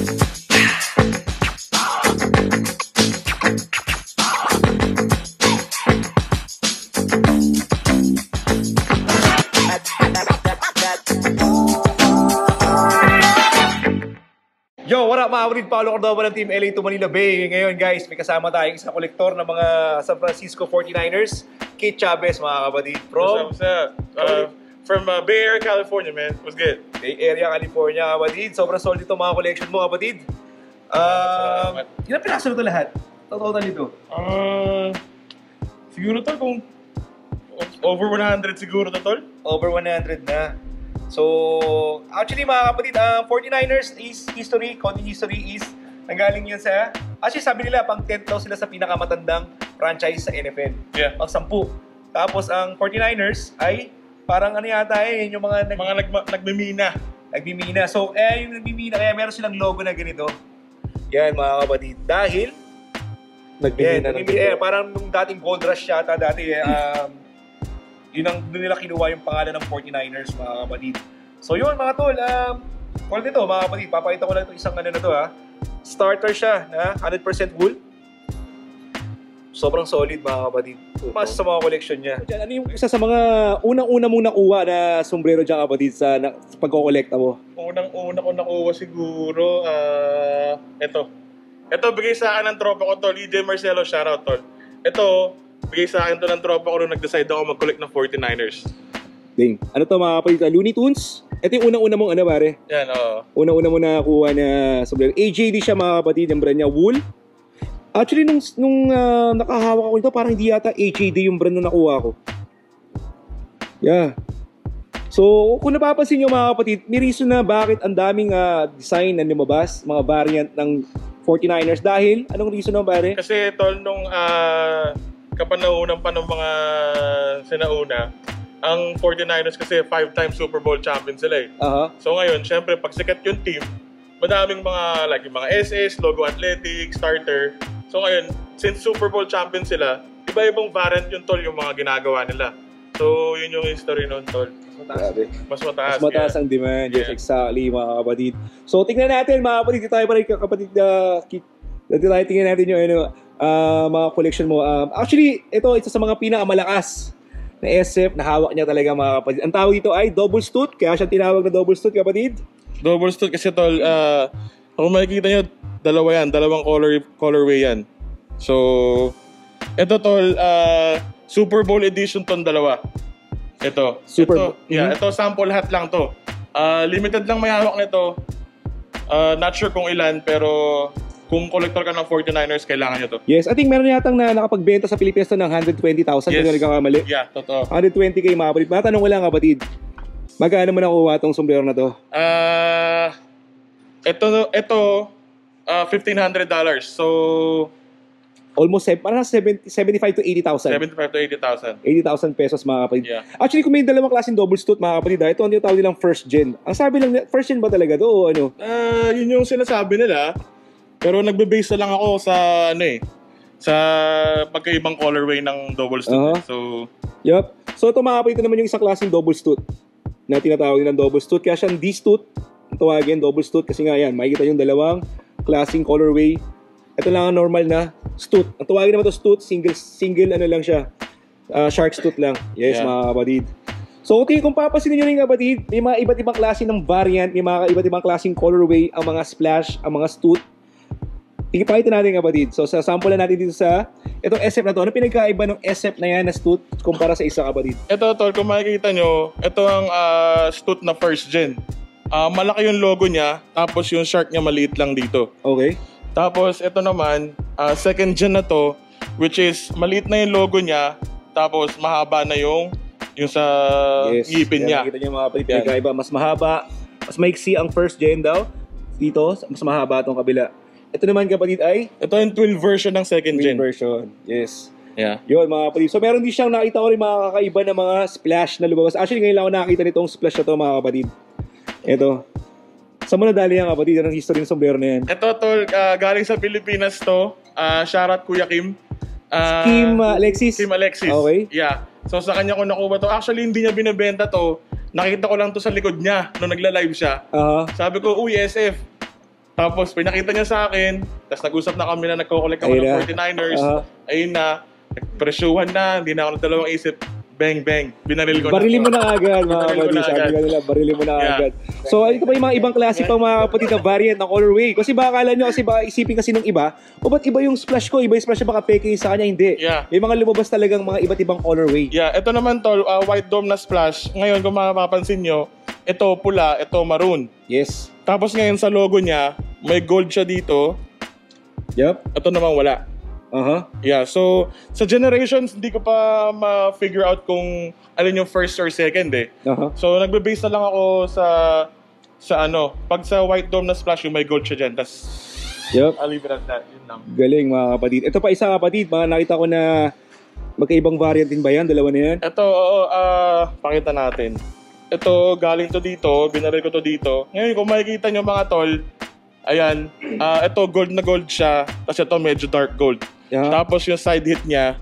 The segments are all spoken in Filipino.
Yo, what up mga kapatid? Paolo Cordoba ng Team LA to Manila Bay. Ngayon guys, may kasama tayong isang kolektor ng mga San Francisco 49ers, Kate Chavez mga kapatid. From What's up? What's up? Uh, from uh, Bay Area, California, man. What's good? Bay Area, California kapatid. Sobrang solid itong mga collection mo kapatid. Um, ilang piraso na ito lahat? Total nito. Uh, siguro to kung over 100 siguro to tol. Over 100 na. So, actually mga kapatid, ang 49ers is history, konting history is nanggaling yun sa, actually sabi nila, pang 10 daw sila sa pinakamatandang franchise sa NFL. Yeah. Pang 10. Tapos ang 49ers ay parang ano yata eh, yun yung mga nag, Mga nagma- nagmimina. nagmimina. So, eh, yung nagmimina, kaya meron silang logo na ganito. Yan mga kapatid. Dahil, yan, nagmimina, eh, parang nung dating Gold Rush yata dati, eh, um, yun ang doon nila kinuha yung pangalan ng 49ers mga kapatid. So yun mga tol, um, for dito mga kapatid, papakita ko lang itong isang ano na to ha. Starter siya na 100% wool. Sobrang solid mga kapatid. Mas sa mga collection niya. Ano yung isa sa mga unang-una mong nakuha na sombrero dyan kapatid sa, na, sa pagkokolekta mo? Unang-una ko nakuha siguro, uh, ito. Ito, bigay sa akin ng tropa ko tol. EJ Marcelo, shoutout tol. Ito, bigay sa akin to ng tropa ko nung nag-decide ako mag-collect ng 49ers. Ding. Ano to mga kapatid? Ah, Looney Tunes? Ito yung unang-una mong ano pare? Yan, oo. Unang-una mo nakakuha na sombrero. AJD siya mga kapatid, yung brand niya, wool. Actually, nung, nung ah, nakahawak ako nito, parang hindi yata AJD yung brand na nakuha ko. Yeah. So, kung napapansin nyo mga kapatid, may reason na bakit ang daming ah, design na lumabas, mga variant ng 49ers. Dahil, anong reason naman pare? Kasi tol, nung uh, kapanahonan pa ng mga sinauna, ang 49ers kasi five-time Super Bowl champion sila eh. Aha. So ngayon, syempre, pag sikat yung team, madaming mga, like yung mga SS, Logo Athletic, Starter. So ngayon, since Super Bowl champion sila, iba-ibang variant yung tol yung mga ginagawa nila. So, yun yung history nun, tol. Grabe. Mas mataas. Mas mataas kaya- ang demand. Yes, Yeah. exactly, mga kapatid. So, tingnan natin, mga kapatid. Dito tayo pa rin, kapatid, uh, ki- dito tayo tingnan natin yung ano, ah, mga collection mo. Um, actually, ito, isa sa mga pinakamalakas na SF na hawak niya talaga, mga kapatid. Ang tawag dito ay double stoot. Kaya siya tinawag na double stoot, kapatid. Double stoot kasi tol, ah, kung makikita nyo, dalawa yan, dalawang color colorway yan. So, ito tol, ah, Super Bowl edition tong dalawa. Ito. Super ito, Bowl- Yeah, ito sample hat lang to. Ah, limited lang may hawak nito. Ah, not sure kung ilan, pero kung collector ka ng 49ers, kailangan nyo to. Yes, I think meron yatang na nakapagbenta sa Pilipinas to ng 120,000 Yes. kung nagkakamali. Yeah, totoo. 120k mga kapatid. Matanong ko lang kapatid. Magkano mo nakuha tong sombrero na to? Ah, ito, ito, ah, $1,500. So, Almost parang 70, 75 to 80,000. 75 to 80,000. 80,000 pesos mga kapatid. Yeah. Actually, kung may dalawang klaseng double stoot mga kapatid, ah, ito ang tinatawag nilang first gen. Ang sabi lang, first gen ba talaga to o ano? Ah, yun yung sinasabi nila. Pero nagbe-base na lang ako sa ano eh, sa pagkaibang colorway ng double stoot. Aha. eh. So, Yup. So ito mga kapatid, ito naman yung isang klaseng double stoot na tinatawag nilang double stoot. Kaya siyang D-stoot, ang tawagin double stoot kasi nga yan, makikita yung dalawang klaseng colorway. Ito lang ang normal na stoot. Ang tawagin naman to stoot, single, single ano lang siya, Ah, shark stoot lang. Yes, Yeah. mga kapatid. So, okay, kung papasin nyo rin kapatid, may mga iba't ibang klase ng variant, may mga iba't ibang klaseng colorway, ang mga splash, ang mga stoot. Ipakita natin kapatid. So, sa sample na natin dito sa itong SF na to. Ano pinagkaiba ng SF na yan na stoot kumpara sa isa kapatid? ito tol, kung makikita nyo, ito ang ah, stoot na first gen. Ah, malaki yung logo niya, tapos yung shark niya maliit lang dito. Okay. Tapos ito naman, ah, second gen na to, which is maliit na yung logo niya, tapos mahaba na yung yung sa ngipin Yan, niya. Nakita niyo mga kapatid, pinagkaiba. Mas mahaba, mas maiksi ang first gen daw. Dito, mas mahaba itong kabila. Ito naman kapatid ay Ito yung twin version ng second twin gen. version. Yes. Yeah. Yun mga kapatid. So meron din siyang nakita ko rin mga kakaiba na mga splash na lumabas. Actually ngayon lang ako nakakita nitong splash na to mga kapatid. Ito. Saan mo nadali yan kapatid? Yan ang history ng sombrero na yan. Ito tol, ah, galing sa Pilipinas to. Uh, shoutout Kuya Kim. Ah, Kim Alexis. Kim Alexis. Okay. Yeah. So sa kanya ko nakuha to. Actually hindi niya binebenta to. Nakita ko lang to sa likod niya nung nagla-live siya. Aha. Sabi ko, uy SF. Tapos pinakita niya sa akin, tapos nag-usap na kami na nagko-collect ako Ayun ng na. 49ers. Aha. Ayun na, presyuhan na, hindi na ako nagdalawang isip. Bang, bang. Binaril ko Barilin mo na. agad, mga Barilin ko kapatid. na Sabi agad. nga nila, barilin mo na Yeah. agad. So, ito pa yung mga ibang klase pang mga kapatid na variant ng colorway. Kasi baka akala nyo, kasi baka isipin kasi ng iba, o ba't iba yung splash ko, iba yung splash na baka peke yung sa kanya, hindi. Yeah. May mga lumabas talagang mga iba't ibang colorway. Yeah, ito naman tol, uh, white dome na splash. Ngayon, kung mapapansin nyo, ito pula, ito maroon. Yes. Tapos ngayon sa logo niya, may gold siya dito. Yep. Ito naman wala. Aha. Yeah, so sa generations, hindi ko pa ma-figure out kung alin yung first or second eh. Aha. So nagbe-base na lang ako sa sa ano, pag sa white dome na splash, yung may gold siya dyan. Tapos, Yep. I'll leave it at that. Yun lang. Galing mga kapatid. Ito pa isa kapatid, mga nakita ko na magkaibang variant din ba yan? Dalawa na yan? Ito, oo, ah, pakita natin. Ito, galing to dito, binaril ko to dito. Ngayon, kung makikita nyo mga tol, ayan, ah, ito gold na gold siya, tapos ito medyo dark gold. Yeah. Tapos yung side hit niya,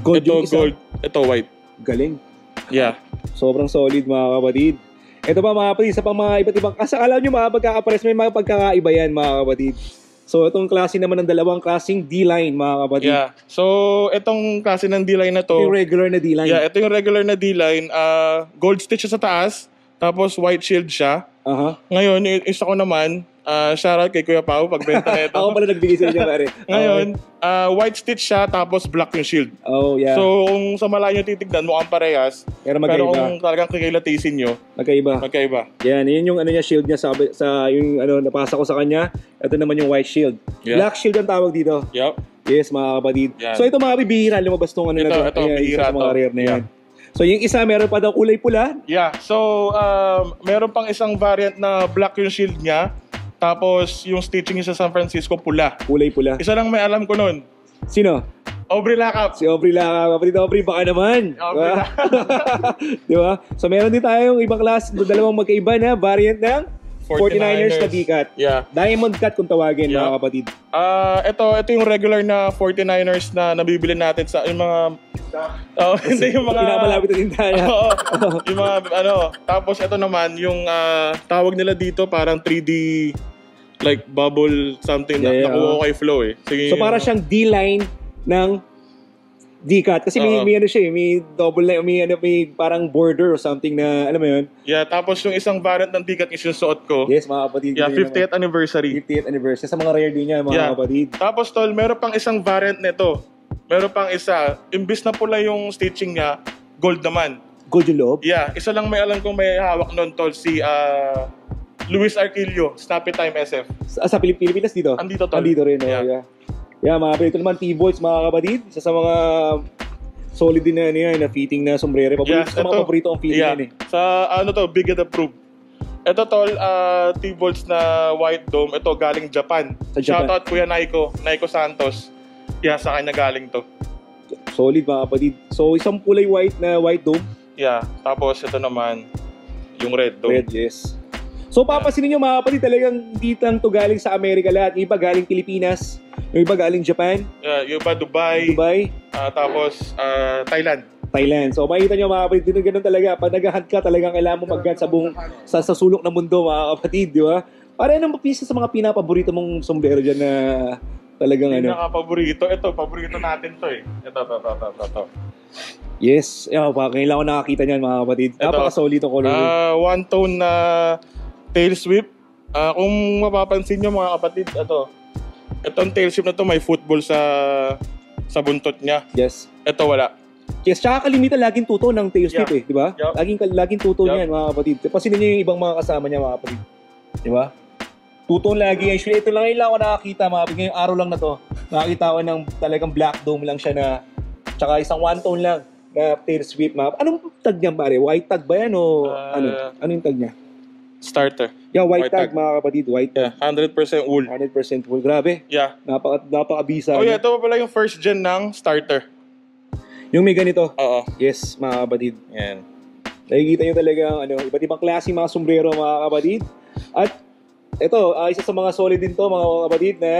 Gold ito gold, ito white. Galing. Yeah. Sobrang solid mga kapatid. Ito pa mga kapatid, sa pang mga iba't ibang, kasi alam nyo mga pagkakapares, may mga pagkakaiba yan mga kapatid. So itong klase naman ng dalawang klaseng D-line mga kapatid. Yeah. So, itong klase ng D-line na Ito yung to, regular na D-line. yeah, ito yung regular na D-line, ah, gold stitch siya sa taas, tapos white shield siya. Aha. Ngayon, yung isa ko naman, ah, shoutout kay Kuya Pao, pagbenta na ito. Ako pala nagbigay sa inyo pare. Ngayon, ah, white stitch siya, tapos black yung shield. Oh, yeah. So, kung sa malayo titignan, mukhang parehas. pero Pero magkaiba. kung talagang kikilatisin nyo, Magkaiba. magkaiba. Yan, yun yung ano niya shield niya sa, sa yung ano napasa ko sa kanya. Ito naman yung white shield. Yeah. Black shield ang tawag dito. Yup. Yes, mga kapatid. Yan. So ito mga bibihira, lumabas tong ano Ito, na to. ito, Ayan, bihira sa mga to. rare na yan. Yeah. So yung isa meron pa daw kulay pula. Yeah. So, um, meron pang isang variant na black yung shield niya. Tapos, yung stitching niya sa San Francisco, pula. Kulay pula. Isa lang may alam ko nun. Sino? Aubrey Lacap. Si Aubrey Laka. Kapatid Aubrey, baka naman. Aubrey Diba? Di ba? So meron din tayong ibang class, dalawang magkaiba na variant ng 49ers, na D-cut. Yeah. Diamond cut kung tawagin Yeah. mga kapatid. Ah, ito ito yung regular na 49ers na nabibili natin sa yung mga Oh, hindi yung mga Pinamalapit na tindahan. Oo. yung mga ano, tapos ito naman yung ah, tawag nila dito parang 3D like bubble something Yeah, yeah, na nakuha oo. ko kay Flow eh. Sige, So para siyang D-line ng D-cut. Kasi may, Oo. may ano siya eh, may double line, may, ano, may parang border or something na, alam mo yun? Yeah, tapos yung isang variant ng ticket is yung suot ko. Yes, mga kapatid. Yeah, yun yung 50th anniversary. 50th anniversary. Sa mga rare din niya, mga Yeah. kapatid. Tapos tol, meron pang isang variant nito. Meron pang isa, imbis na pula yung stitching niya, gold naman. Gold yung loob. Yeah, isa lang may alam kong may hawak nun tol si ah, Luis Arquillo, Snappy Time SF. Sa, sa Pilip- Pilipinas dito? Andito, tol. Andito rin, oh, Yeah. yeah. Yeah, mga. Ito naman, T-Boys, mga kapatid. Isa sa mga solid din na, ano yan, na fitting na sombrero. Paborito, Yeah, sa mga ito. paborito ang fitting Yeah, yan eh. sa ano to, Big and Approved. Ito tol, ah, T-Bolts na white dome. Ito galing Japan. Sa Japan. Shoutout Kuya Naiko, Naiko Santos. Yeah, sa kanya galing to. Solid, mga kapatid. So, isang kulay white na white dome. Yeah, tapos ito naman, yung red dome. Red, yes. So, papansinin nyo mga kapatid, talagang hindi lang to galing sa Amerika lahat. Yung iba galing Pilipinas, yung iba galing Japan, Yeah, yung iba Dubai, Dubai, ah, tapos ah, Thailand. Thailand. So, makikita nyo mga kapatid, dito ganun talaga. Pag nag-hunt ka, talagang kailangan mo mag sa buong, sa, sa sulok ng mundo, mga kapatid, di ba? Para anong pisa sa mga pinapaborito mong sombrero dyan na talagang ano? Pinaka-paborito. Ito, paborito natin to eh. Ito, ito, ito, ito, ito. ito. Yes. Yeah, pa, ngayon lang ako nakakita niyan, mga kapatid. Napaka-solid ang colorway. Ah, one tone na tail sweep. Ah, kung mapapansin nyo mga kapatid, ito. Itong tail sweep na to may football sa sa buntot niya. yes. Ito wala. Yes, tsaka kalimitan laging tuto ng tail strip Yeah. eh, di ba? Yup. Laging laging tuto Yup. niyan, mga kapatid. Pansinin niyo yung ibang mga kasama niya, mga kapatid. Di ba? Tuto lagi. Actually, ito lang lang ako nakakita, mga kapatid. Ngayong araw lang na to. Nakakita ko ng talagang black dome lang siya na tsaka isang one tone lang na tail sweep, mga Anong tag niyan, pare? White tag ba yan o Ah, ano? Ano yung tag niya? Starter. Yeah, white, white tag, tag. mga kapatid. White Yeah, 100% wool. 100% full. Grabe. Yeah. Napaka, napaka-bisa. Oh yeah, ito pa pala yung first gen ng starter. Yung may ganito. Oo. Yes, mga kapatid. Yan. Nakikita nyo talaga ang ano, iba't ibang klase mga sombrero mga kapatid. At ito, ah, isa sa mga solid din to mga kapatid na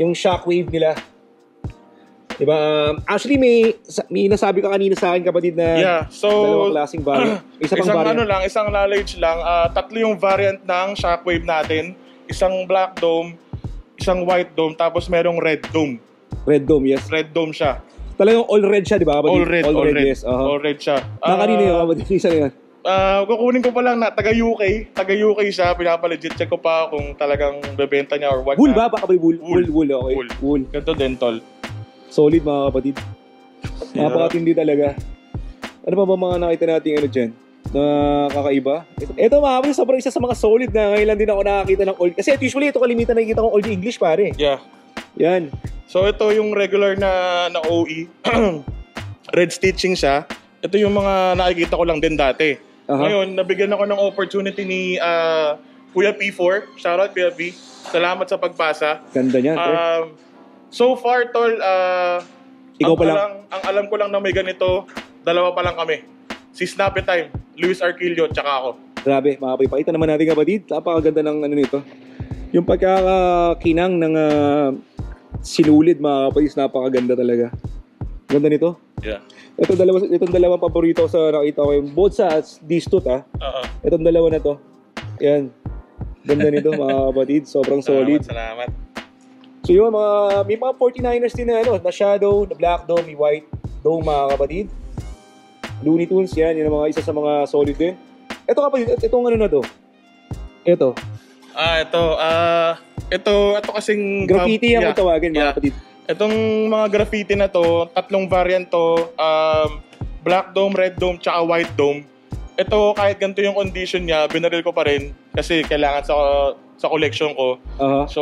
yung shockwave nila. Diba? Um, actually, may, may nasabi ka kanina sa akin kapatid na Yeah, so dalawang klaseng variant. Isa pang isang variant. ano lang, isang knowledge lang, ah, tatlo yung variant ng shockwave natin. isang black dome, isang white dome, tapos merong red dome. Red Dome, yes. Red dome siya. Talagang all red siya, di ba? kapatid? All red, all, red. yes. Uh-huh. All red siya. Na kanino yun, Ah, kapatid? Isa yan. Ah, kukunin ko pa lang na taga UK, taga UK siya, pinapalegit check ko pa kung talagang bebenta niya or what. Wool ba? Baka ba wool? Wool. Wool, okay. Wool. Wool. Ganito din, tol. Solid mga kapatid. Yeah. Napakatindi talaga. Ano pa ba mga nakita natin ano dyan? Na kakaiba? Ito, ito mga kapatid, sobrang isa sa mga solid na ngayon lang din ako nakakita ng old. Kasi usually ito kalimitan nakikita ko old English pare. Yeah. Yan. So ito yung regular na na OE. Red stitching siya. Ito yung mga nakikita ko lang din dati. Aha. Ngayon, nabigyan ako ng opportunity ni ah, Kuya P4. Shoutout Kuya P. Salamat sa pagpasa. Ganda niyan. pre. Um, so far, tol, ah, Ikaw ang pa lang. alam- ang alam ko lang na may ganito, dalawa pa lang kami. Si Snappy Time, Luis Arquillo, tsaka ako. Grabe, mga kapatid. Pakita naman natin kapatid. Napakaganda ng ano nito. Yung pagkakakinang ng ah, sinulid mga kapatid, napakaganda talaga. Ganda nito. Yeah. Ito dalawa itong dalawang paborito sa nakita ko yung both sa Distut ah. Oo. Itong dalawa na to. Yan. Ganda nito mga kapatid. Sobrang solid. Salamat, salamat. So yun, mga, may mga 49ers din na, ano, na Shadow, na Black Dome, may White Dome mga kapatid. Looney Tunes, yan. Yan ang mga isa sa mga solid din. Ito kapatid, it- itong ano na to. Ito. Ah, ito. Ah, ito, ito kasing... Graffiti ang Yeah. tawagin mga Yeah. kapatid. Itong mga graffiti na to, tatlong variant to, um, black dome, red dome, tsaka white dome. Ito, kahit ganito yung condition niya, binaril ko pa rin kasi kailangan sa sa collection ko. Aha. So,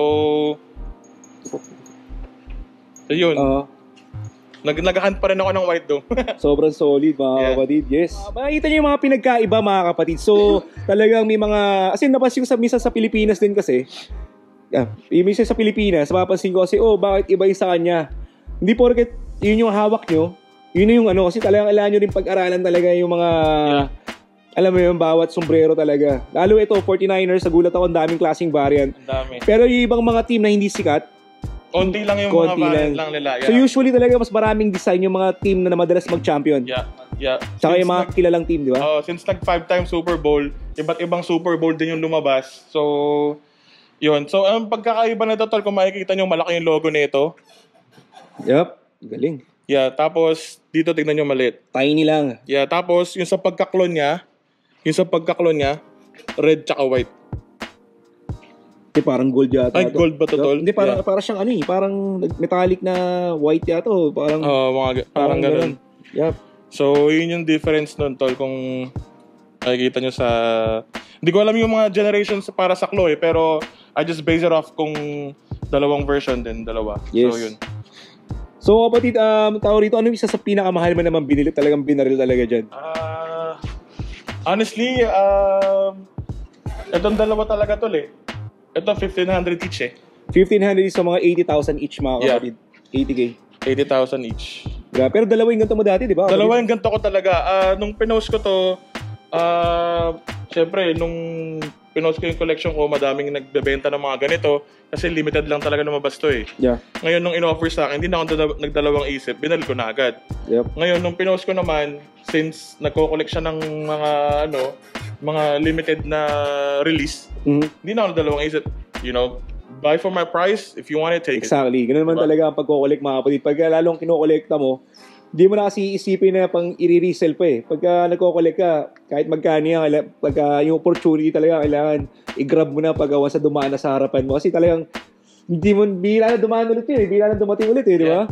so yun. Aha. Nag naghahunt pa rin ako ng white dome. Sobrang solid mga Yeah. kapatid. Yes. Uh, makikita niyo yung mga pinagkaiba mga kapatid. So, talagang may mga... As in, napansin ko sa, minsan sa Pilipinas din kasi. Yeah, minsan sa Pilipinas, mapapansin ko kasi, oh, bakit iba yung sa kanya? Hindi porket yun yung hawak nyo, yun yung ano, kasi talagang kailangan nyo rin pag-aralan talaga yung mga... Alam mo yung bawat sombrero talaga. Lalo ito, 49ers, nagulat ako, ang daming klaseng variant. Ang dami. Pero yung ibang mga team na hindi sikat, Konti lang yung Konti mga lang. lang nila. Yeah. so usually talaga mas maraming design yung mga team na madalas mag-champion. yeah, yeah. Tsaka Since yung mga nag- kilalang team, di ba? Oh, since nag five-time Super Bowl, iba't ibang Super Bowl din yung lumabas. So, yun. So, ang pagkakaiba na to, tol, kung makikita nyo, malaki yung logo nito. Yep. Galing. Yeah, tapos, dito tignan nyo maliit. Tiny lang. Yeah, tapos, yung sa pagkaklon niya, yung sa pagkaklon niya, red tsaka white. Hindi, parang gold yata. Ay, to. gold ba to, tol? Hindi, parang, Yeah. parang siyang ano eh. Parang metallic na white yata. oh. Parang, Oh, mga, ga- parang ganun. Yep. So, yun yung difference nun, tol, kung makikita nyo sa... Hindi ko alam yung mga generations para sa Chloe, pero I just base it off kung dalawang version din, dalawa. Yes. So, yun. So, kapatid, um, tao rito, ano yung isa sa pinakamahal mo naman binili? Talagang binaril talaga dyan. Ah, honestly, um, itong dalawa talaga tol eh. Ito, 1,500 each eh. 1,500 is sa mga 80,000 each mga Yeah. kapatid. 80k. 80,000 each. Grabe. Pero dalawa yung ganito mo dati, di ba? Dalawa yung ganito ko talaga. Ah, nung pinost ko to, ah, syempre, nung pinost ko yung collection ko, madaming nagbebenta ng mga ganito kasi limited lang talaga lumabas to eh. Yeah. Ngayon, nung in-offer sa akin, hindi na ako nagdalawang isip, binal ko na agad. Yep. Ngayon, nung pinost ko naman, since nagko-collect siya ng mga, ano, mga limited na release, Mhm. hindi na ako dalawang isip. You know, buy for my price. If you want it, take it. Exactly. Ganun naman Diba? talaga ang pagko-collect mga kapatid. Pagka lalong kinokolekta mo, hindi mo na kasi isipin na pang i-resell pa eh. Pagka nagko-collect ka, kahit magkano yan, pagka yung opportunity talaga, kailangan i-grab mo na pag sa dumaan na sa harapan mo. Kasi talagang hindi mo, bihira na dumaan ulit yun eh. Bihira na dumating ulit eh, di ba?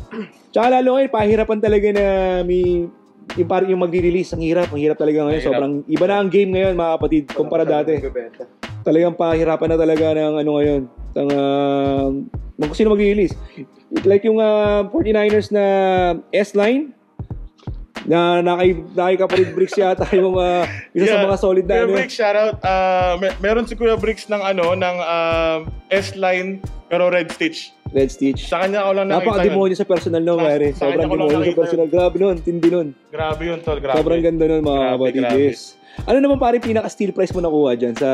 Tsaka lalo ngayon, pahirapan talaga na may yung parang yung magre-release, ang hirap, ang hirap talaga ngayon. Hirap. Sobrang, iba na ang game ngayon, mga kapatid, kumpara dati talagang pahirapan na talaga ng ano ngayon. Ang, uh, kung sino mag-release. Like yung uh, 49ers na S-line, na nakay, nakikaparid bricks yata yung uh, isa sa Yeah. mga solid na Kuya ano. Bricks, shoutout. Ah, may- meron si Kuya Bricks ng ano, ng um, S-line pero red stitch. Red Stitch. Sa kanya ko lang nakita yun. Napaka-demonyo sa personal no, Sa- pare. sa kanya Sobrang ko lang demonyo sa nakita personal. Grabe nun, tindi nun. Grabe yun, tol. Grabe. Sobrang ganda nun, mga Grabe. Ano naman pare pinaka-steel price mo nakuha dyan sa...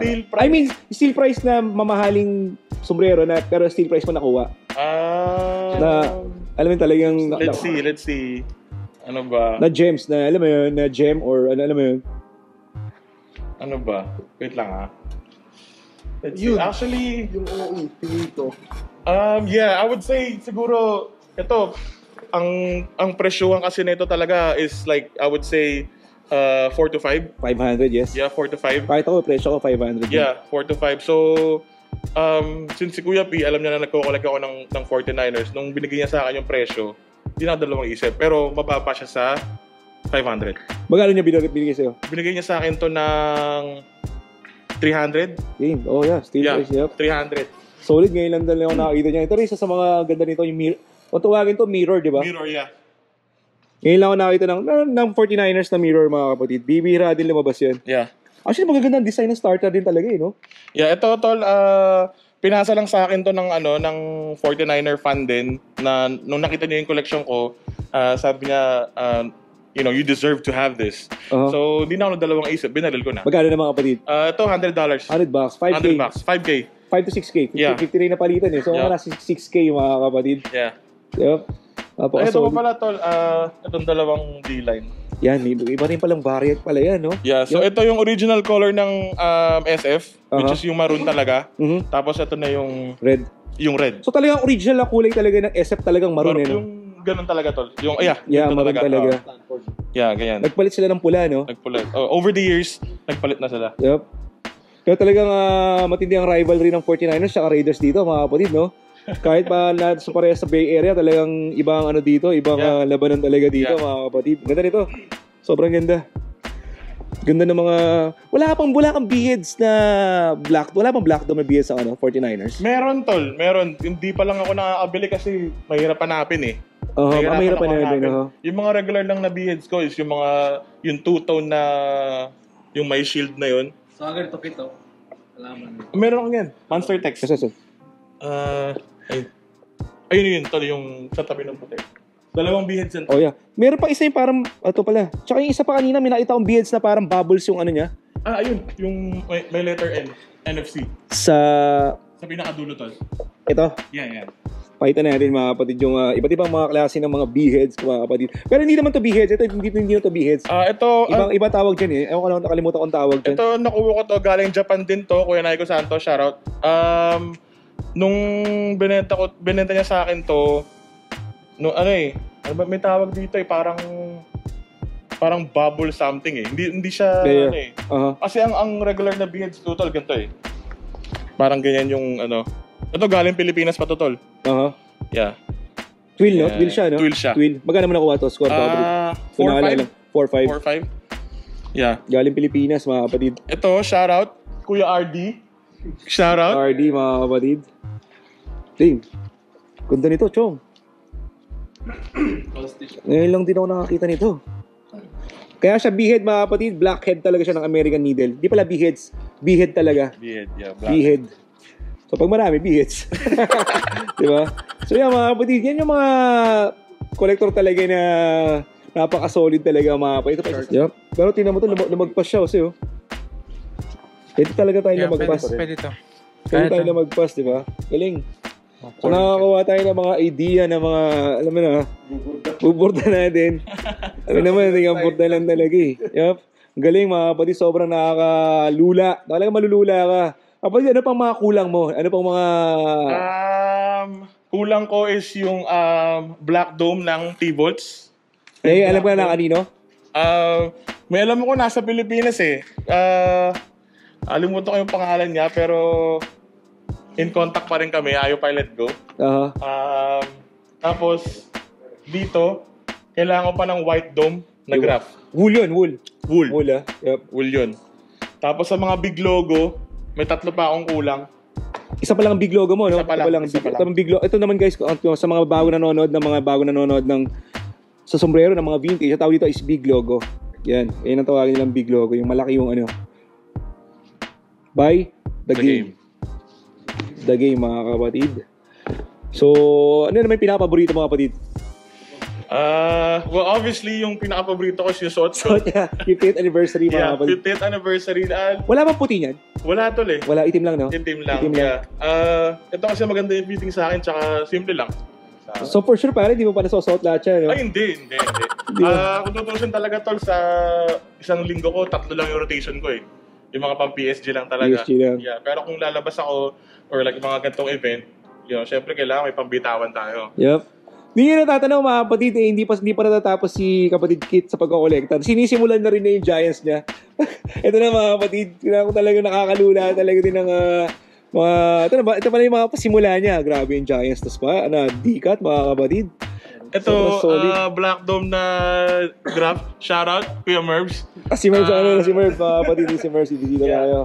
Steel price? I mean, steel price na mamahaling sombrero na pero steel price mo nakuha. Ah, Na- Alam mo yun, talagang... let's see, let's see. Ano ba? na gems na alam mo yun na gem or ano alam mo yun Ano ba? Wait lang ah. Let's see. Yun. Actually, Yung OE, Finito. Um, yeah, I would say siguro ito ang ang presyuhan kasi nito talaga is like I would say uh 4 to 5. 500, yes. Yeah, 4 to 5. Kahit ako, presyo ko 500. Yeah, 4 to 5. So um since si Kuya P, alam niya na nagko-collect ako ng ng 49ers, nung binigay niya sa akin yung presyo, hindi na ako dalawang isip. Pero mababa siya sa 500. Magkano niya binigay, binigay sa'yo? Binigay niya sa akin to ng 300. Game. Oh, yeah. Steel Yeah, yep. 300. Solid. Ngayon lang dala ako nakakita niya. Ito rin isa sa mga ganda nito, yung mirror. Kung tawagin to, mirror, di ba? Mirror, yeah. Ngayon lang ako nakakita ng, ng, ng 49ers na mirror, mga kapatid. Bibira din lumabas yan. Yeah. Actually, magaganda ang design ng starter din talaga eh, no? Yeah, ito tol, ah pinasa lang sa akin to ng ano ng 49er fan din na nung nakita niya yung collection ko, ah, sabi niya ah, you know, you deserve to have this. Uh-huh. So, di na ako dalawang isip, binaril ko na. Magkano na mga kapatid? Ah, ito $100. 100 bucks, 5K. 100 bucks, 5k. 5 to 6K. 50, Yeah. 50 rin na palitan eh. So, Yeah. nasa 6K mga kapatid. Yeah. Yep. Ay, ito pa pala tol, ah itong dalawang D-line. Yan, iba iba rin palang variant pala yan, no? Yeah, so ito yung original color ng um, SF, which Uh-huh. is yung maroon talaga. Mhm. Tapos ito na yung Red. yung red. So, talagang original na kulay talaga ng SF talagang maroon, eh, no? Yung ganun talaga tol. Yung, yeah, Yeah, ganun maroon talaga. Oh, yeah, ganyan. Nagpalit sila ng pula, no? Nagpalit. Oh, over the years, nagpalit na sila. Yep. Kaya talagang ah, matindi ang rivalry ng 49ers at Raiders dito, mga kapatid, no? Kahit pa na sa parehas sa Bay Area, talagang ibang ano dito, ibang Yeah. ah, labanan talaga dito, Yeah. mga kapatid. Ganda nito. Sobrang ganda. Ganda ng mga... Wala pang, wala kang beheads na black... Wala pang black dome na beheads sa ano, 49ers. Meron tol, meron. Hindi pa lang ako nakakabili kasi mahirap hanapin eh. Oo, uh, Nahihirapan mahirap hanapin. Uh, Yung mga regular lang na beheads ko is yung mga, yung two-tone na, yung may shield na yun. Sa akin, ito kito. Alaman. Meron ako yan. Monster Text. kasi, so, Ah, ay. Ayun yun, tol, yung sa tabi ng puti. Dalawang beheads yan. oh yeah. Meron pa isa yung parang... Ito pala. Tsaka yung isa pa kanina, may nakita akong beheads na parang bubbles yung ano niya. Ah, ayun. Yung may, may letter N. NFC. Sa... Sa pinakadulo, tol. Ito. Yan, yan. Pakita natin mga kapatid yung ah, iba't ibang mga klase ng mga beheads mga kapatid. Pero hindi naman to beheads. Ito hindi hindi na to beheads. Ah, ito, Ibang ah, iba tawag diyan eh. Ewan ko lang nakalimutan kong tawag diyan. ito nakuha ko to galing Japan din to, Kuya Naiko Santos, shoutout. Um, nung binenta ko, binenta niya sa akin to, no ano eh, ano ba may tawag dito eh, parang parang bubble something eh. Hindi hindi siya Yeah, yeah. ano eh. Aha. Kasi ang ang regular na beads total ganito eh. Parang ganyan yung ano. Ito galing Pilipinas pa to tol. Aha. Yeah. Twill no? Yeah, Twill siya no? twill siya. Twill. Magkano mo nakuha to? Score uh, Ah, 4-5. 4-5. 4-5. Yeah. Galing Pilipinas mga kapatid. Ito, shoutout. Kuya RD. Shoutout. RD mga kapatid. Dave. Ganda nito, Chong. Ngayon lang din ako nakakita nito. Kaya siya behead mga kapatid, blackhead talaga siya ng American Needle. Di pala beheads, behead talaga. Beard, yeah. Black. Behead. So pag marami, beheads. Di ba? So yan mga kapatid, yan yung mga collector talaga na napaka-solid talaga mga kapatid. Ito pa isa. Yep. Pero tingnan mo to, lumag- lumagpas siya kasi oh. Ito talaga tayo Yeah, lumagpas. pwede, pwede to. Pwede tayo lumagpas, di ba? Galing. Oh, So nakakakuha tayo ng mga idea ng mga, alam mo na, buburda natin. ano naman, hindi ang burda lang talaga eh. Yup. Ang Galing mga kapatid, sobrang nakakalula. Talaga malulula ka. Kapatid, ano pang mga kulang mo? Ano pang mga... Um, kulang ko is yung um, Black Dome ng T-Volts. eh, alam ko na na kanino? Uh, may alam ko nasa Pilipinas eh. Uh, alimutan ko yung pangalan niya pero in contact pa rin kami. Ayaw pa let go. Aha. Um, tapos dito, kailangan ko pa ng white dome na graph. Wool yun, wool. Wool. Wool ah. Yup. Wool yun. Tapos sa mga big logo, may tatlo pa akong kulang. Isa pa lang ang big logo mo, no? Isa pa lang, isa big, pa lang. ito ang big logo. Ito naman guys, sa mga bago nanonood ng mga bago nanonood ng sa sombrero ng mga vintage, ang tawag dito is big logo. Yan. Yan ang tawagin nilang big logo. Yung malaki yung ano. By the, The game. The game, mga kapatid. So, ano naman yung pinapaborito mga kapatid? Uh, well, obviously, yung pinaka-paborito ko suot ko. So, yeah, 50th anniversary mga yeah, kapatid. 50th anniversary. Uh, Wala bang puti niyan? Wala tol eh. Wala, itim lang, no? Itim lang. Itim lang. yeah. Uh, ito kasi maganda yung fitting sa akin, tsaka simple lang. So, for sure, pare, di mo pa nasusuot lahat siya, no? Ay, hindi, hindi, hindi. Ah, kung tutusin talaga tol sa isang linggo ko, tatlo lang yung rotation ko eh. Yung mga pang PSG lang talaga. PSG lang. Yeah, pero kung lalabas ako or like mga ganitong event, yun, syempre kailangan may pambitawan tayo. Yep. Hindi nyo natatanong mga kapatid, eh, hindi pa, hindi pa natatapos si kapatid Kit sa pagkakolekta. Sinisimulan na rin na yung Giants niya. ito na mga kapatid, kailangan ko talaga nakakalula talaga din ng uh, mga, ito na ba, ito pala yung mga pasimula niya. Grabe yung Giants. Tapos pa, ano, D-cut mga kapatid. Ito, solid. ah, Black Dome na graph. Shoutout, Kuya Mervs. Ah, si Merv, Ah. ano na si Merv, mga kapatid, si Merv, si Bisita Yeah. tayo.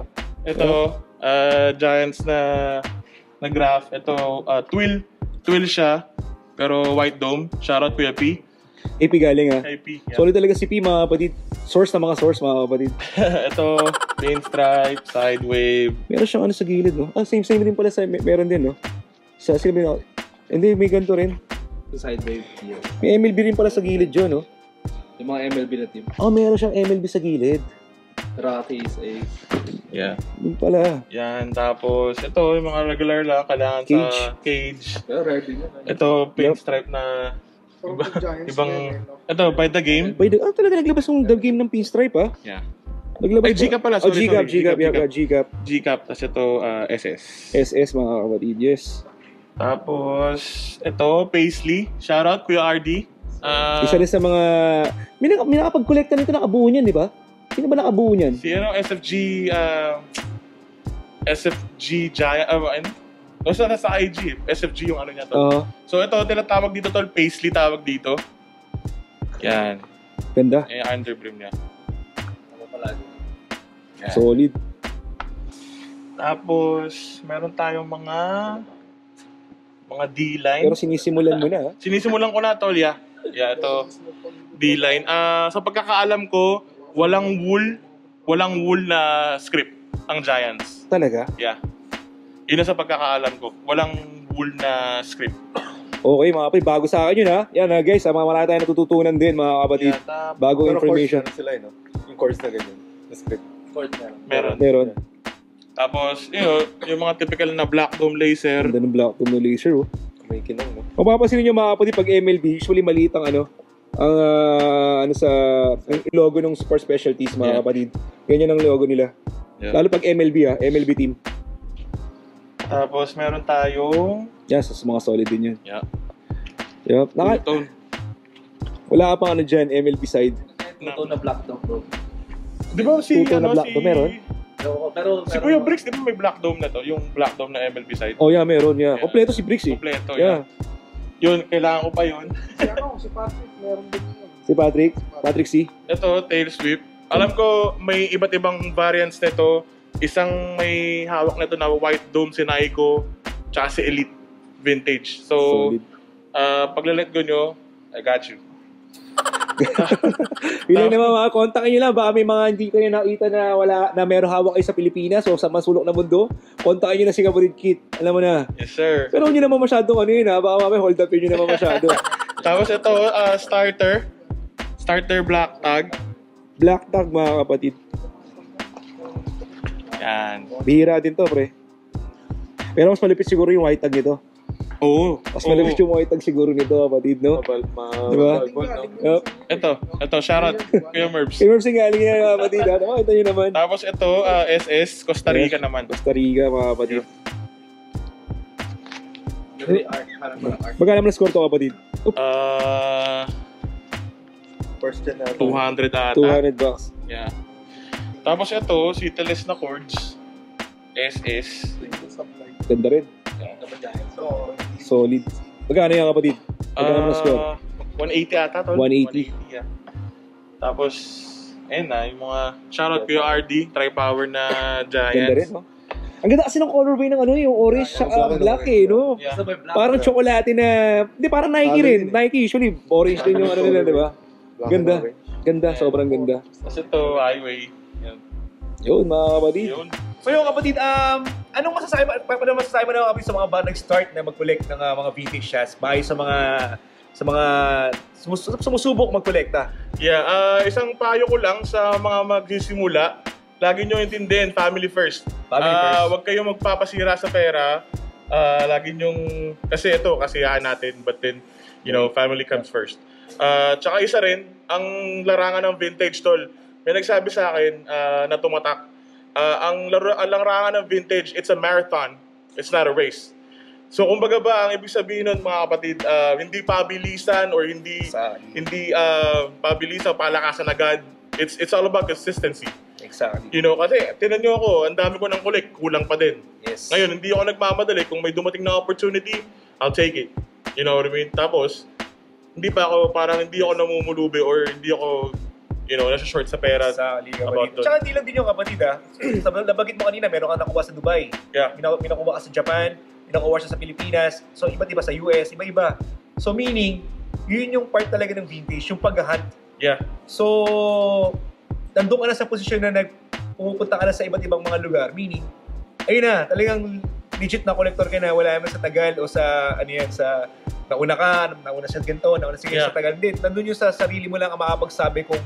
Ito, ah, Giants na na graph. Ito, ah, twill. Twill siya. Pero white dome. Shoutout Kuya P. AP galing ah. Kay P. Yeah. Solid talaga si P mga kapatid. Source na mga source mga kapatid. Ito, main stripe, side wave. Meron siyang ano sa gilid, no? Ah, same, same din pala sa, may- meron din, no? Sa, ba yun? Hindi, may ganito rin. Sa side wave. Yeah. May MLB rin pala sa gilid yun, no? Yung mga MLB na team. Ah, meron siyang MLB sa gilid. Rockies, A's. Yeah. Yun pala. Yan, tapos ito, yung mga regular lang, kailangan sa cage. Pero rare din yun. ah. Ito, pink Yep. stripe na iba, ibang, ito, by the game. By the, ah, talaga naglabas ng the game ng pinstripe, ah. Yeah. Naglabas Ay, Gcap pala, Oh, sorry, sorry. Gcap, Gcap, yeah, Gcap. Gcap. G-cap, tapos ito, ah, SS. SS, mga kapatid, yes. Tapos, ito, Paisley. Shoutout, Kuya RD. Ah, Isa rin sa mga... May, naka, may nakapag-collecta nito, nakabuo niyan, di ba? Sino ba nakabuo niyan? si ano, SFG, ah, SFG Giant, ah, ano? Basta nasa IG, SFG yung ano niya to. Oo. So ito, tinatawag dito tol, Paisley tawag dito. Yan. ganda. Yan yung underbrim niya. Ano palagi. Yan. Solid. Tapos, meron tayong mga mga D-line. Pero sinisimulan mo na. Sinisimulan ko na, tol, yeah. Yeah, ito. D-line. Ah, sa pagkakaalam ko, walang wool, walang wool na script ang Giants. Talaga? Yeah. Yun sa pagkakaalam ko. Walang wool na script. Okay, mga kapatid, bago sa akin yun, ha? Yan, ha, guys, mga marami tayong natututunan din, mga kapatid. Yeah, Pero information. course na sila, eh, no? Yung course na ganyan. Na script. Court na. meron. Meron. Tapos, yun, yung mga typical na black dome laser. Ganda ng black to laser, oh. May kinang, no? Mapapansin niyo mga kapatid, pag MLB, usually maliit ang ano, ang ah, ano sa ang logo ng Sport Specialties mga Yeah. kapatid. Ganyan ang logo nila. Yeah. Lalo pag MLB ah, MLB team. Tapos, meron tayong... Yan, sa mga solid din yun. Yeah. Yup. Naka, Tone. wala ka pang ano dyan, MLB side. Ito na black dome bro. Di ba si, Tuto na ano, black si... dome, meron? Pero, pero, Si Kuya Bricks, di ba may black dome na to? Yung black dome na MLB side. Oh yeah, meron, yeah. Yeah. Kompleto si Bricks eh. Kompleto, Yeah. yeah. Yun, kailangan ko pa yun. Si ano, si Patrick, meron din yun. Si Patrick, Patrick C. Ito, tail sweep. Alam ko, may iba't ibang variants nito. Isang may hawak nito na white dome si Naiko, tsaka si Elite Vintage. So, Solid. uh, pag-let go nyo, I got you. Yun lang naman mga kontakin nyo lang. Baka may mga hindi kayo nakita na wala na meron hawak kayo sa Pilipinas o sa masulok na mundo. Kontakin nyo na si Kapatid Kit. Alam mo na. Yes, sir. Pero hindi naman masyadong ano yun ha. Baka mamaya hold up yun naman masyado. Tapos ito, uh, starter. Starter black tag. Black tag mga kapatid. Yan. Bihira din to pre. Pero mas malipit siguro yung white tag nito. Oo. Mas oo. malipit yung white tag siguro nito kapatid no? Mabal, ma... Diba? mabal, no? Yup. Ito, ito, shoutout. Kuya Merbs. Kay Merv Singaling yan kapatid. Ano? Ito nyo naman. Tapos ito, uh, SS, Costa Rica Yes. naman. Costa Rica mga kapatid. Art. Magkano naman ang score to kapatid? Uh, First gen na. 200 ata. 200 bucks. Yeah. Tapos ito, seatless na chords. SS. Ganda rin. Solid. Magkano yan kapatid? Magkano naman ang score? Ah, 180 ata, tol. 180. yeah. Tapos, ayun na, yung mga shoutout ko yung RD, Tri-Power na Giants. Ganda rin, no? Ang ganda kasi ng colorway ng ano, yung orange Yeah, sa yeah, black yeah. eh, no? Yeah. Black. Parang tsokolate na, hindi parang Nike Solid rin. Nike usually, orange din yung ano nila, di ba? Ganda. Ganda, sobrang ganda. Tapos ito, highway. Yan. Yun, mga kapatid. Yun. So yung kapatid, um, anong masasabi mo, pa- paano masasabi mo na kapatid sa mga ba nag-start na mag-collect ng uh, mga vintage shots? Maayos sa mga sa mga sumus- sumusubok mag-collecta. Yeah, ah, isang payo ko lang sa mga magsisimula, lagi nyo intindihin, family first. Family Ah, first. Huwag kayong magpapasira sa pera. Ah, lagi nyong, kasi ito, kasiyahan natin, but then, you know, family comes first. Ah, tsaka isa rin, ang larangan ng vintage tol. May nagsabi sa akin ah, na tumatak ah, ang, laro, ang larangan ng vintage, it's a marathon. It's not a race. So, kumbaga ba, ang ibig sabihin nun, mga kapatid, ah, hindi pabilisan or hindi Exactly. hindi ah, pabilisan, palakasan agad. It's it's all about consistency. Exactly. You know, kasi tinan nyo ako, ang dami ko ng kulik, kulang pa din. Yes. Ngayon, hindi ako nagmamadali. Kung may dumating na opportunity, I'll take it. You know what I mean? Tapos, hindi pa ako, parang hindi ako namumulubi or hindi ako, you know, nasa short sa pera. Exactly, about kapatid. doon. Tsaka hindi lang din yung kapatid ah. Sabi nabagit mo kanina, meron ka nakuha sa Dubai. Yeah. Minaku- Minakuha ka sa Japan, minakuha siya sa Pilipinas. So iba't iba sa US, iba-iba. So meaning, yun yung part talaga ng vintage, yung pag-hunt. Yeah. So, nandun ka na sa posisyon na nag pumupunta ka na sa iba't ibang mga lugar. Meaning, ayun na, talagang legit na collector ka na, wala naman sa Tagal o sa, ano yan, sa, nauna ka, nauna sa ganito, nauna sige Yeah. sa Tagal. Hindi, nandun yung sa sarili mo lang ang makapagsabi kung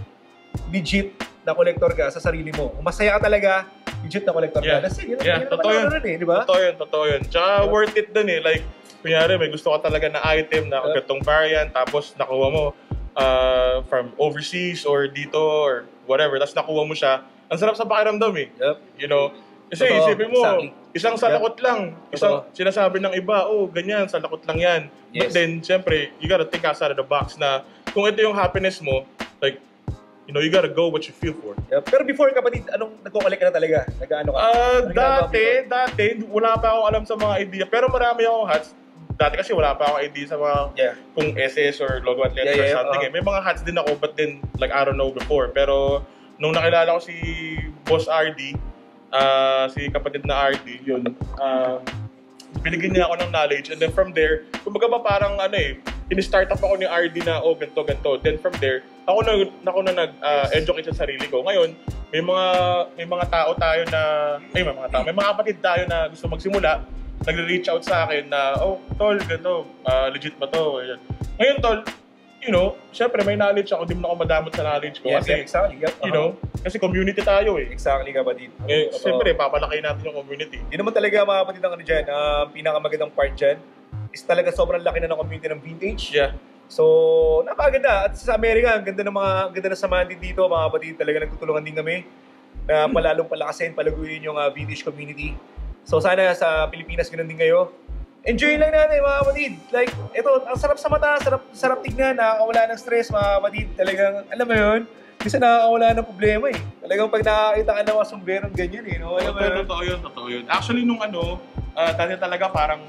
legit na collector ka sa sarili mo. Kung masaya ka talaga, legit na collector Yeah. ka. That's it. Yun, Yeah, yun totoo yun. eh, di ba? Totoo yun, totoo yun. Tsaka Yeah. worth it din eh. Like, kunyari, may gusto ka talaga na item na Yeah. ganitong variant, tapos nakuha mo uh, from overseas or dito or whatever, tapos nakuha mo siya. Ang sarap sa pakiramdam eh. Yep. You know? Kasi Totoo, isipin mo, exactly. isang salakot lang. Isang, Totoo. sinasabi ng iba, oh, ganyan, salakot lang yan. But Yes. then, syempre, you gotta think outside of the box na kung ito yung happiness mo, like, you know, you gotta go what you feel for. Yep. Pero before kapatid, anong nagko-collect ka na talaga? Nag-ano ka? Ah, Ano ginagawa mo dati, dati, wala pa akong alam sa mga idea. Pero marami akong hats. Dati kasi wala pa akong idea sa mga Yeah. kung SS or logo athletic Yeah, yeah, or yeah, something. uh-huh. eh. May mga hats din ako, but then, like, I don't know before. Pero, nung nakilala ko si Boss RD, ah, si kapatid na RD, yun, ah, binigyan niya ako ng knowledge. And then from there, kumbaga ba parang ano eh, in-start up ako ni RD na, oh, ganito, ganito. Then from there, ako na, ako na nag-educate sa sarili ko. Ngayon, may mga may mga tao tayo na, ay, may mga tao, may mga kapatid tayo na gusto magsimula, nagre-reach out sa akin na, oh, tol, ganito, ah, legit ba to? Ayan. Ngayon, tol, you know, syempre may knowledge ako, di mo na ako madamot sa knowledge ko. Yes, kasi, exactly. Yep. you know, kasi community tayo eh. Exactly kapatid. Eh, Totoo. syempre, papalaki natin yung community. Yun naman talaga mga kapatid ang ano dyan, ang pinakamagandang part dyan is talaga sobrang laki na ng community ng vintage. Yeah. So, napakaganda. At sa Amerika, ang ganda ng mga, ang ganda ng samahan din dito, mga kapatid. Talaga nagtutulungan din kami na palalong palakasin, palaguin yung ah, vintage community. So, sana sa Pilipinas ganun din kayo. Enjoy lang natin mga kapatid. Like, ito, ang sarap sa mata, sarap, sarap tignan, nakakawala ng stress mga kapatid. Talagang, alam mo yun, kasi nakakawala ng problema eh. Talagang pag nakakita ka ng mga sombrerong ganyan eh, no? Alam mo yun? totoo yun, totoo yun. Actually, nung ano, ah, dati talaga parang,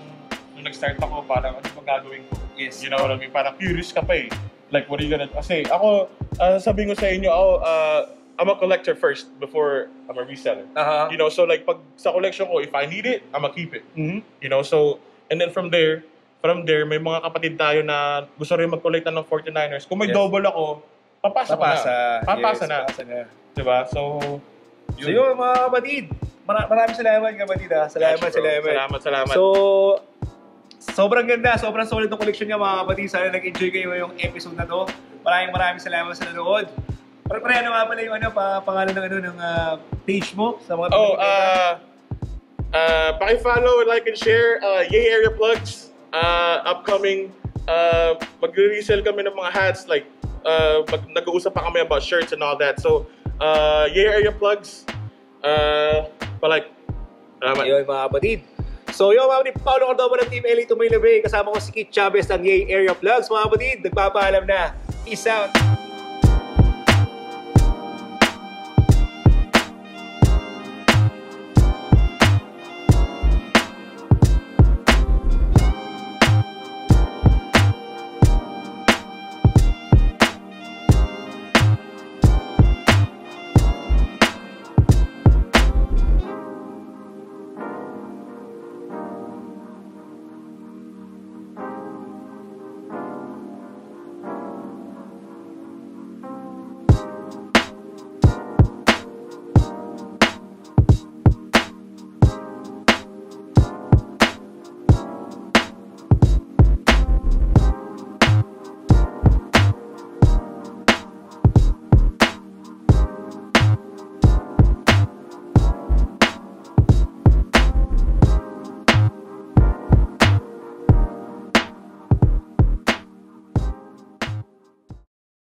nung nag-start ako, parang ano gagawin ko? Yes. You know what I mean? Parang curious ka pa eh. Like, what are you gonna Kasi ako, ah, sabihin ko sa inyo, ako, ah, I'm a collector first before I'm a reseller. Aha. You know, so like, pag sa collection ko, if I need it, I'm gonna keep it. Mhm. You know, so, and then from there, from there, may mga kapatid tayo na gusto rin mag-collect ng 49ers. Kung may Yes. double ako, papasa, Papasa. na. Papasa Yes, na. papasa na. Diba? So, So yun mga kapatid, Mara- maraming salamat kapatid ha. Salamat, bro. salamat. Salamat, salamat. So, sobrang ganda, sobrang solid ng collection niya mga kapatid. Sana nag-enjoy kayo ngayong episode na to. Maraming maraming salamat sa nanood. Pero pare, ano nga pala yung ano, pa, pangalan ng ano ng ah, page mo sa mga Oh, uh, uh, paki-follow, like, and share. Uh, Yay Area Plugs. Uh, upcoming, uh, magre-resell kami ng mga hats. Like, uh, mag- nag-uusap pa kami about shirts and all that. So, uh, Yay Area Plugs. Uh, pa-like. Salamat. Ayun mga kapatid. So yun mga kapatid, Paolo Cordoba ng Team LA Tumaylabay. Kasama ko si Kit Chavez ng Yay Area Plugs. Mga kapatid, nagpapaalam na. Peace out!